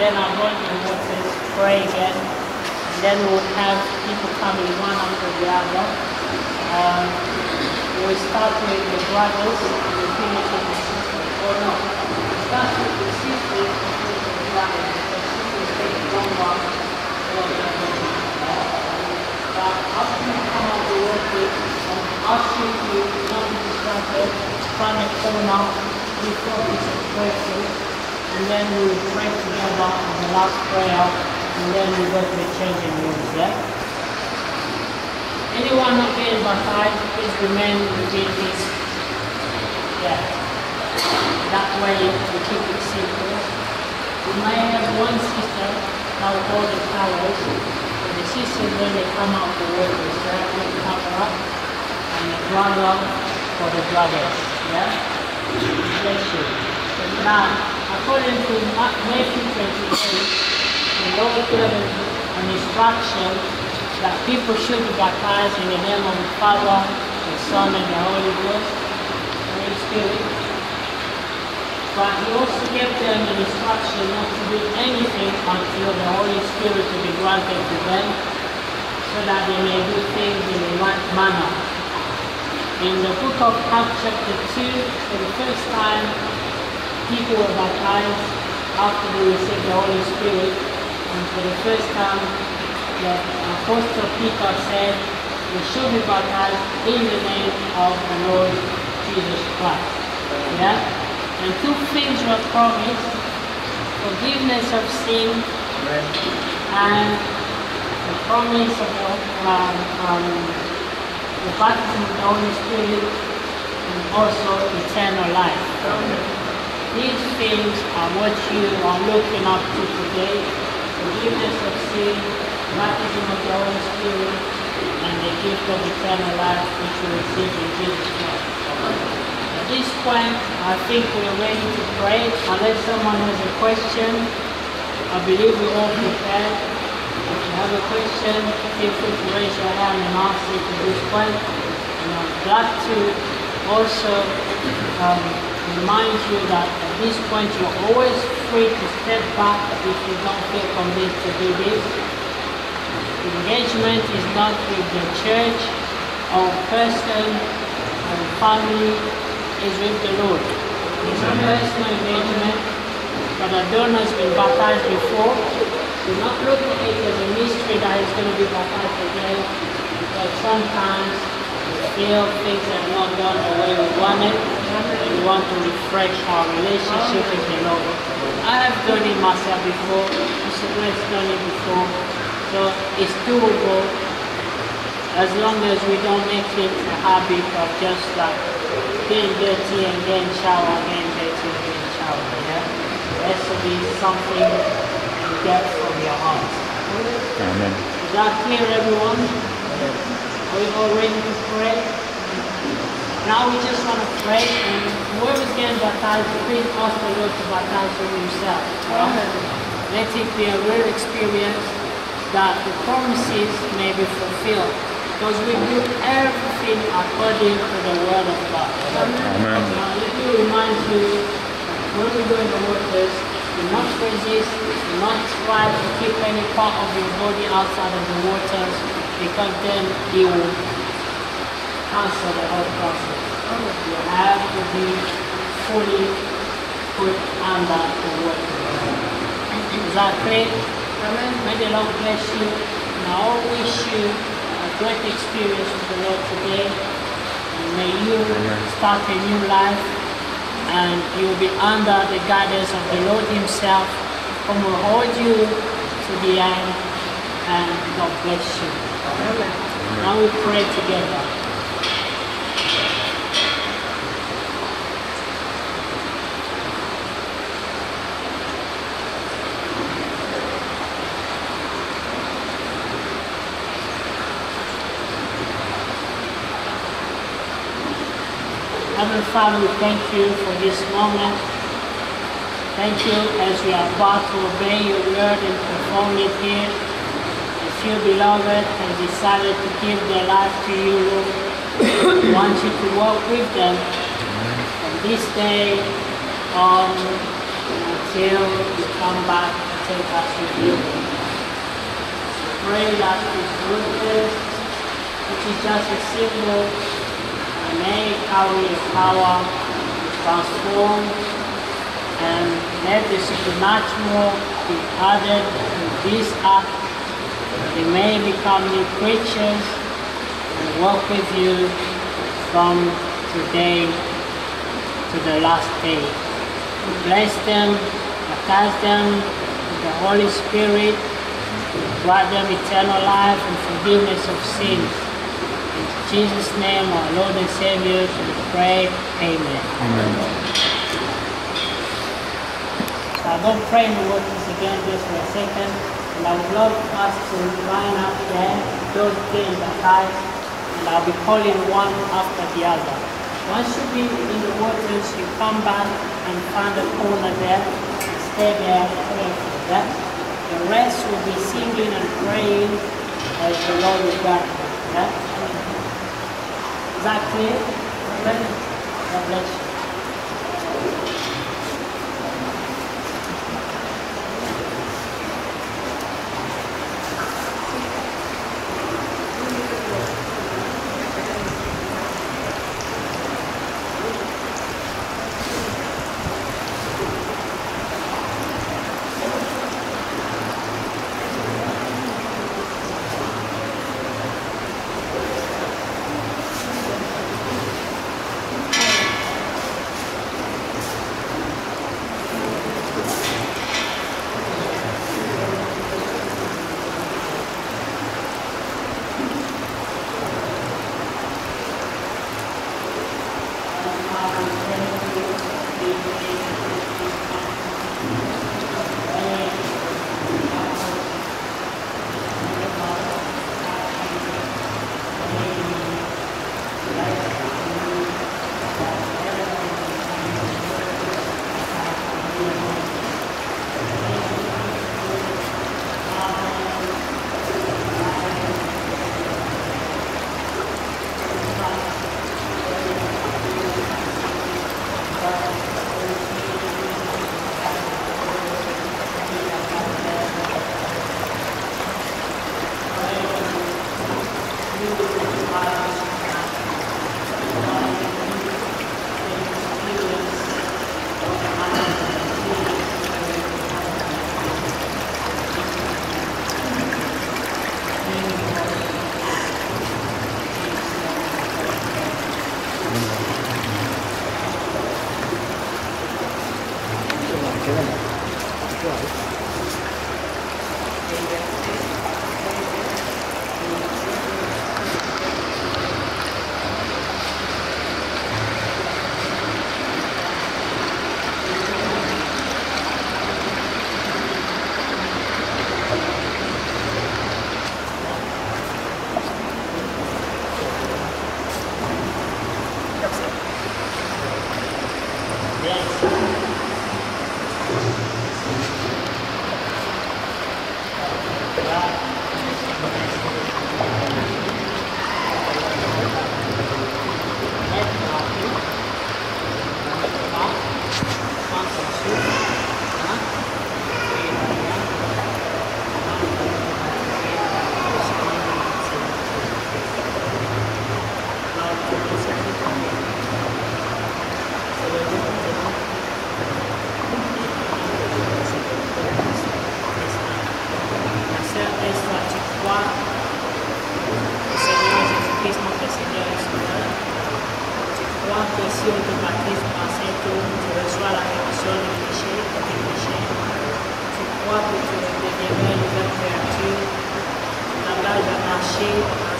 then I'll go into the waters, pray again, and then we'll have people coming one after the other. Um, we'll start with the brothers and we'll finish with the sisters. Or no, we'll start with the sisters and finish with the brothers. The sisters take longer for the But after you come out the shoot you, not be distracted, find a corner, be focused and prayerful, and then we will pray together in the last prayer, and then we go to the changing rooms, yeah? Anyone not getting baptized, please remain within this, yeah. That way we keep it simple. We may have one sister that will hold the towels, but the sisters when they come out the water, they have to cover up, and the brother for the brothers, yeah? Bless you. According to Matthew 28, the Lord gave an instruction that people should be baptized in the name of the Father, the Son, and the Holy Ghost, Holy Spirit. But he also gave them an instruction not to do anything until the Holy Spirit will be granted to them, so that they may do things in the right manner. In the book of Acts chapter 2, for the first time, people were baptized after they received the Holy Spirit. And for the first time, the Apostle Peter said, we should be baptized in the name of the Lord Jesus Christ. Yeah? And two things were promised, forgiveness of sin and the promise of um, um, the baptism of the Holy Spirit and also eternal life. These things are what you are looking up to today. Forgiveness of sin, baptism of the Holy Spirit, and the gift of eternal life which you receive in Jesus Christ. At this point, I think we're ready to pray. Unless someone has a question, I believe we're all prepared. If you have a question, feel free to raise your hand and ask it at this point. And I'm glad to also um, remind you that at this point you're always free to step back if you don't feel convinced to do this. Engagement is not with the church or person or family, is with the Lord. It's a personal engagement. Brother Don has been baptized before. Do not look at it as a mystery that he's going to be baptized again because sometimes feel things have not gone the way we want it we want to refresh our relationship with the Lord. I have done it myself before, Mr. Grace done it before, so it's doable as long as we don't make it a habit of just like getting dirty and then shower, getting dirty and getting shower. Yeah? It has to be something you get from your heart. Amen. Is that clear, everyone? Are we all ready to pray? Now we just want to pray, and whoever's getting baptized, please ask the Lord to baptize you himself. Let it be a real experience that the promises may be fulfilled. Because we do everything according to the word of God. Amen. Now let me remind you, when we go in the waters, do not resist, do not try to keep any part of your body outside of the waters, because then it will cancel the whole process. You have to be fully put under the water. Is that clear? Amen. May the Lord bless you. And I all wish you a great experience with the Lord today. And may you start a new life and you will be under the guidance of the Lord Himself who will hold you to the end and God bless you. Amen. Now we pray together. Heavenly Father, we thank you for this moment. Thank you as we are about to obey your word and perform it here. A few beloved have decided to give their life to you, Lord. We want you to walk with them from this day on until you come back take us with you. Pray that this witness, which is just a symbol, may carry the power transform and let the supernatural be added to this act. They may become new creatures and walk with you from today to the last day. Bless them, attach them with the Holy Spirit, grant them eternal life and forgiveness of sins. In Jesus' name, our Lord and Savior, we pray. Amen. So I don't pray in the words again just for a second. And I would love us to line up there, those getting baptized, and I'll be calling one after the other. Once you be in the waters, you come back and find a corner there, and stay there praying for that. The rest will be singing and praying as the Lord will guide you. Yeah? Is that clear?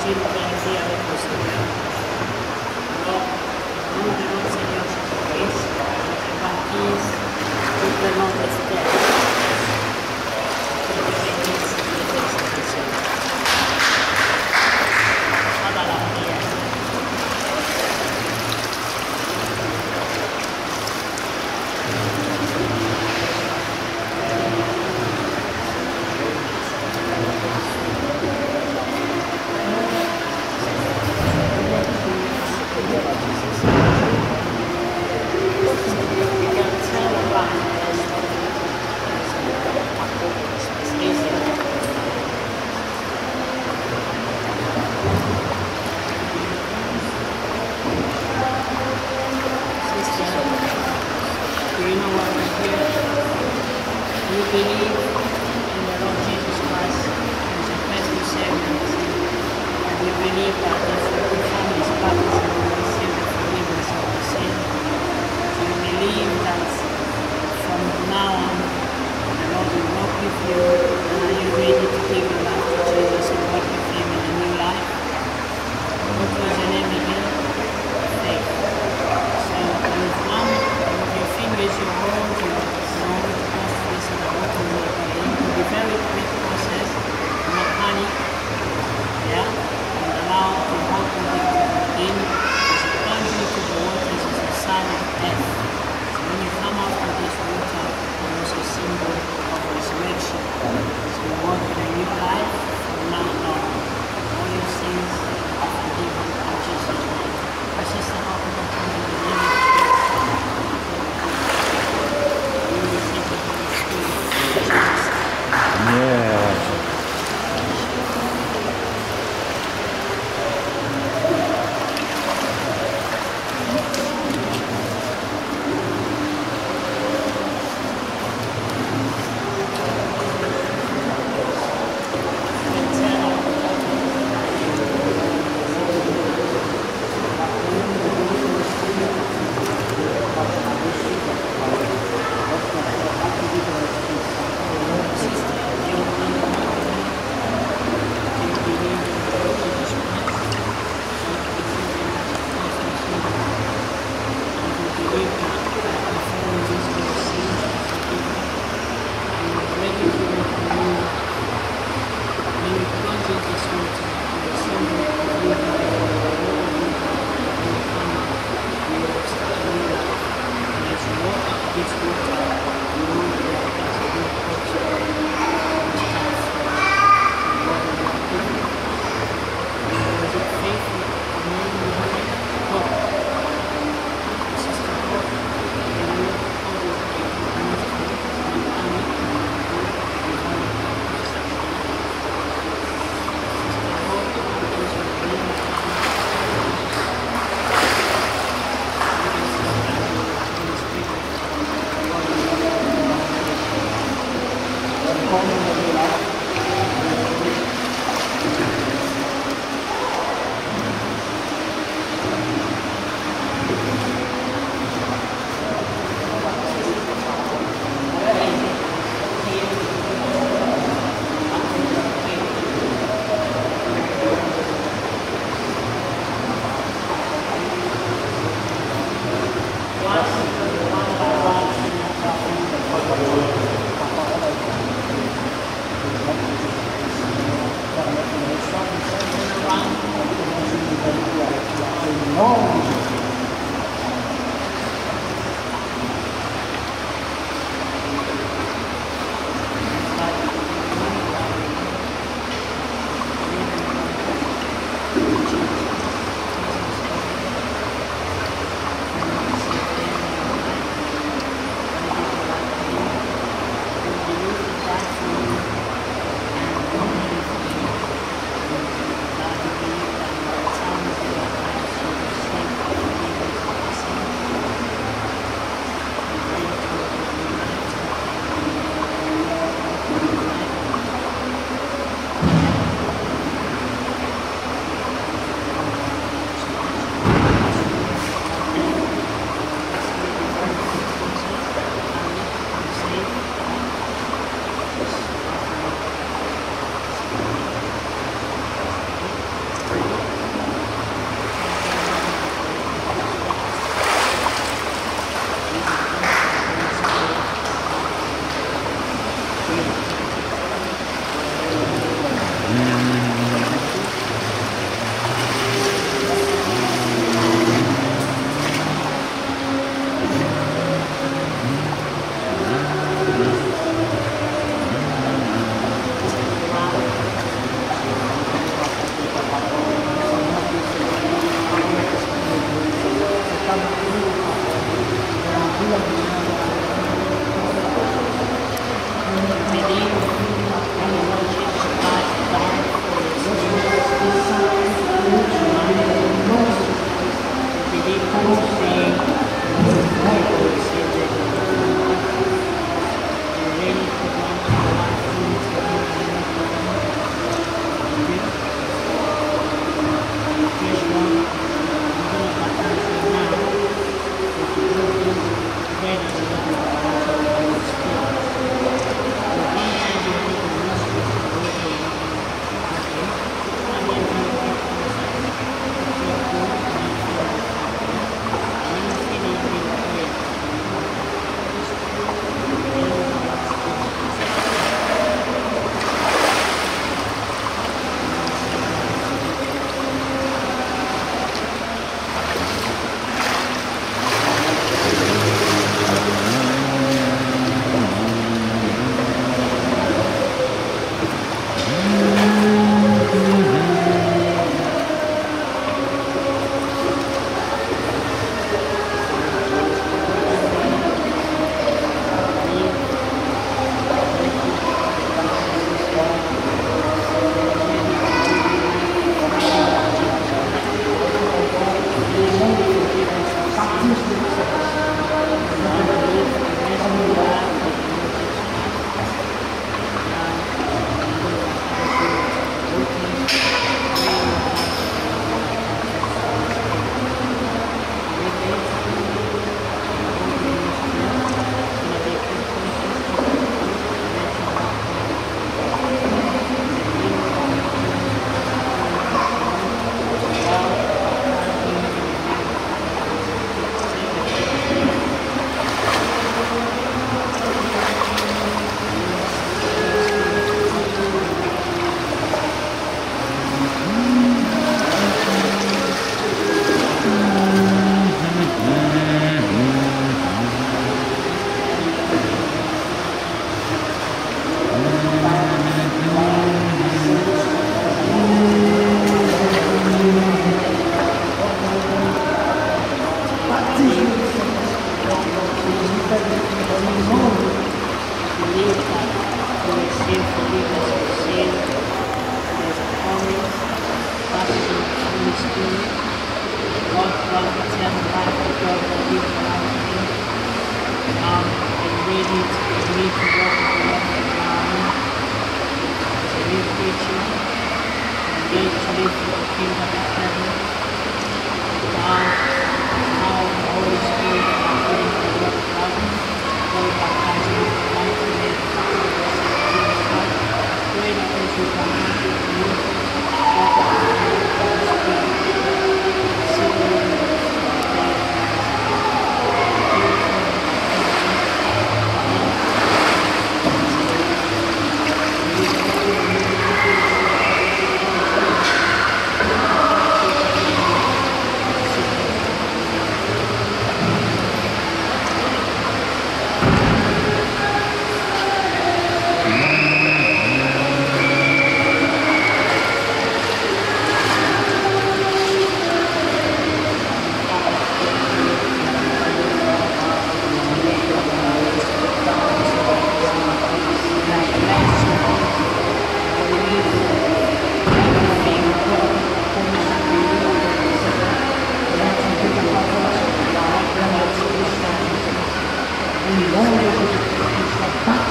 sirva la energía de nuestro vida. No, no tenemos Señor, que es, que es, que es, que es, que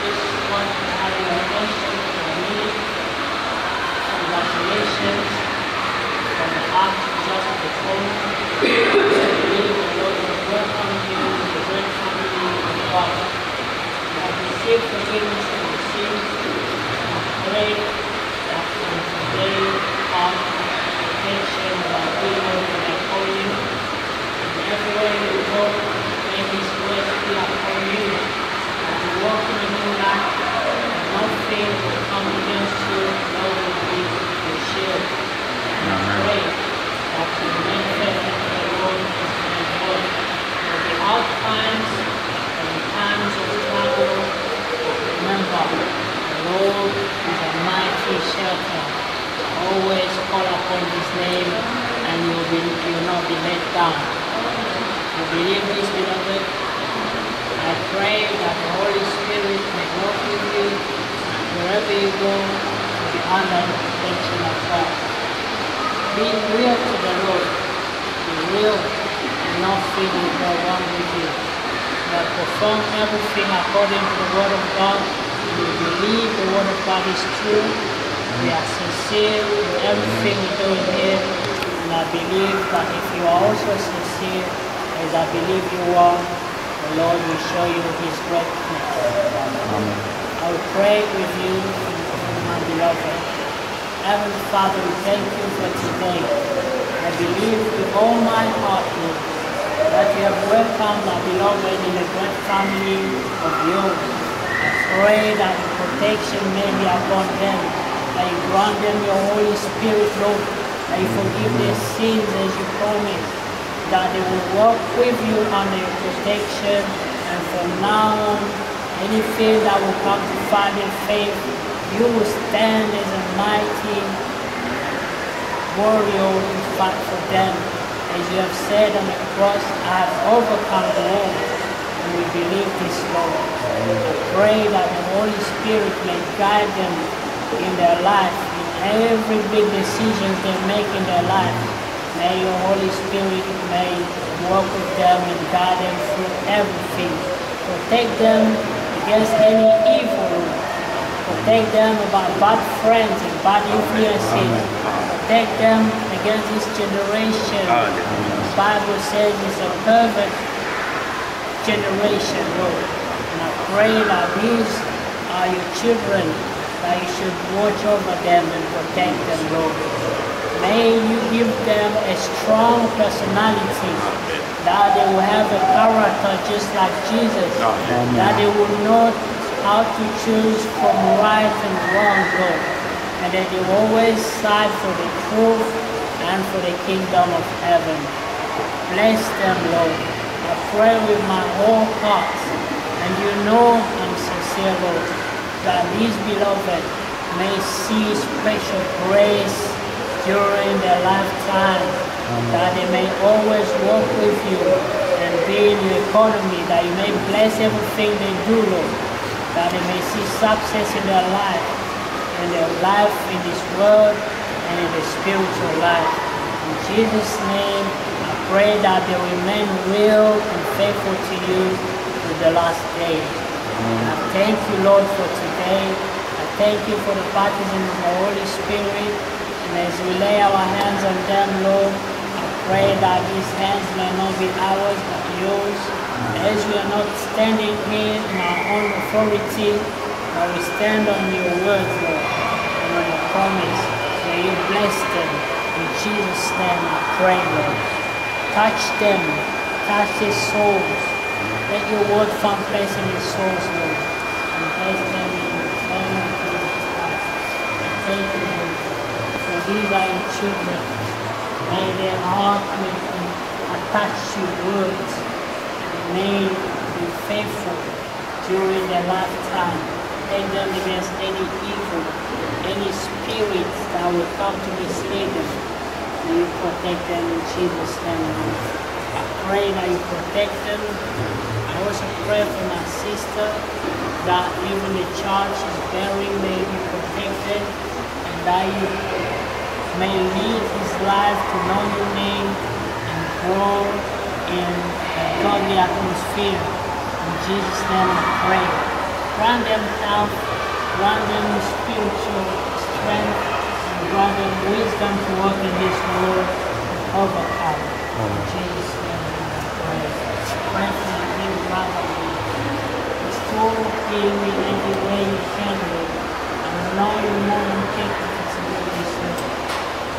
Just want to have your attention for a minute. Congratulations from the heart to just the throne. Really, the Lord will welcome you in the great family of God. You have received forgiveness of your sins. I pray that from today on, protection by favor and by calling. And everywhere you go, may His grace be upon you. As you walk in a new life, nothing will come against you, no will be your shield. And I pray that you remain faithful to the Lord as my God. For the hard times and the times of trouble, remember, the Lord is a mighty shelter. Always call upon His name and you will, be, you will not be let down. You believe this, beloved? I pray that the Holy Spirit may walk with you wherever you go to be under the protection of God. Be real to the Lord. Be real and not feeling the one with you. But perform everything according to the Word of God. Believe the Word of God is true. We are sincere in everything we do in here. And I believe that if you are also sincere, as I believe you are, the Lord will show you His greatness. Amen. I will pray with you, my beloved. Heavenly Father, we thank you for today. I believe with all my heart, Lord, that you have welcomed my beloved in the great family of yours. Pray that protection may be upon them, that you grant them your Holy Spirit, Lord, that you forgive their sins as you promised, that they will walk with you under your protection, and from now on, any fear that will come to find their faith, you will stand as a mighty warrior to fight for them. As you have said on the cross, I have overcome the world. And we believe this, Lord. I pray that the Holy Spirit may guide them in their life, in every big decision they make in their life. May your Holy Spirit may walk with them and guide them through everything. Protect them against any evil. Protect them about bad friends and bad influences. Protect them against this generation. The Bible says it's a perfect generation, Lord. And I pray that these are your children, that you should watch over them and protect them, Lord. May you give them a strong personality, that they will have a character just like Jesus, that they will know how to choose from right and wrong, Lord, and that they will always side for the truth and for the kingdom of heaven. Bless them, Lord. I pray with my whole heart, you know I'm sincere, Lord, that these beloved may see special grace during their lifetime, that they may always walk with you and be in your economy, that you may bless everything they do, Lord, that they may see success in their life, in their life in this world, and in the spiritual life. In Jesus' name, I pray that they remain real and faithful to you the last day. I thank you, Lord, for today. I thank you for the baptism of the Holy Spirit. And as we lay our hands on them, Lord, I pray that these hands may not be ours, but yours. Mm. As we are not standing here in our own authority, but we stand on your word, Lord, and on your promise. May you bless them. In Jesus' name I pray, Lord. Touch them. Touch their souls. Let your word find place in their souls, Lord. And bless them in the name of Jesus Christ. Thank you, Lord, for these are your children. May their heart be attached to your words. And may be faithful during their lifetime. Take them against any evil, any spirit that will come to mislead them. May you protect them in Jesus' name. Pray that you protect them. I also pray for my sister that even the church is bearing may be protected and that you may live his life to know your name and grow in a godly atmosphere. In Jesus' name I pray. Grant them health, grant them spiritual strength, and grant them wisdom to walk in this world and overcome. In Jesus' name. Pray for my dear brother. Restore him in any way you can, Lord. And allow you more than capable to do this, Lord.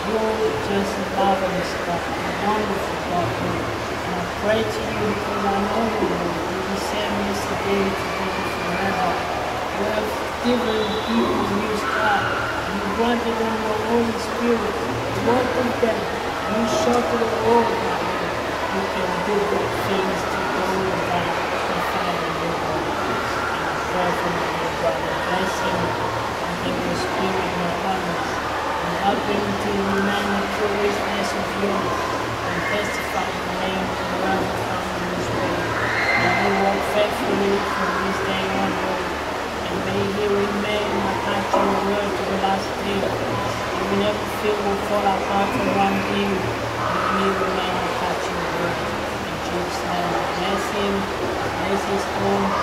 You're just a marvelous God, a wonderful God, And I pray to you because I know you, Lord. You're the same yesterday, today, forever. You have given people new start. You granted them your Holy Spirit. You walk with them. You show to the world you can do good things to glorify the Father, your God. And I pray for my dear brother. Bless him and give your spirit more abundance and help him to remain in true witness of yours and testify the name to the of God this way. May he walk faithfully from this day onward, and may he remain attached to your word to the last day. Even everything will fall apart around him, may he remain attached to your word. In Jesus' name, bless him, bless his home,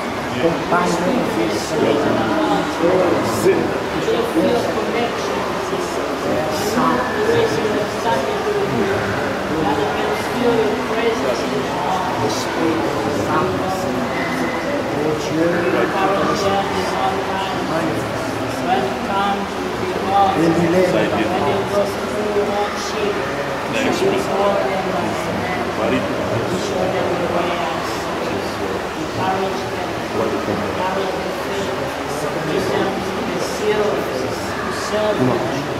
because you them in all times. When it comes to the heart, when they go through hardship, you restore them once again. You show them the way out. Encourage them. Carry their faith. Give them the seal I pray.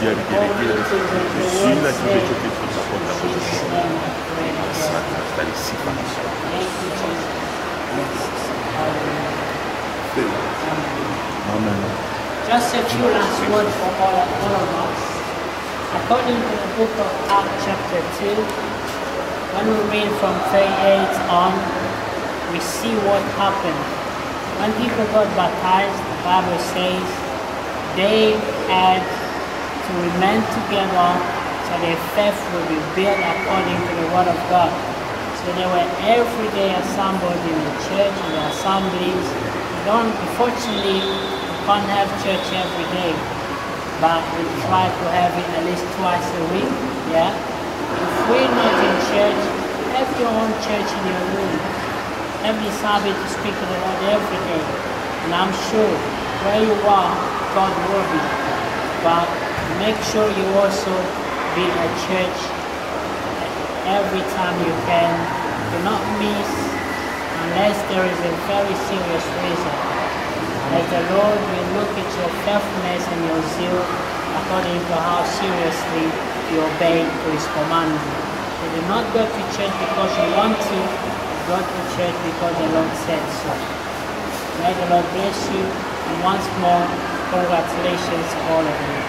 Thank you, Just a few last words for all, all of us. According to the book of Acts chapter 2, when we read from 38 on, we see what happened. When people got baptized, Bible says they had to remain together so their faith will be built according to the word of God. So they were every day assembled in the church, in the assemblies. Don't, unfortunately, we can't have church every day, but we try to have it at least twice a week. Yeah. If we're not in church, have your own church in your room. Every Sabbath to speak to the Lord every day. And I'm sure where you are, God will be. But make sure you also be at church every time you can. Do not miss unless there is a very serious reason. As the Lord will look at your faithfulness and your zeal according to how seriously you obey to His commandment. So do not go to church because you want to, go to church because the Lord said so. May the Lord bless you, and once more, congratulations all of you.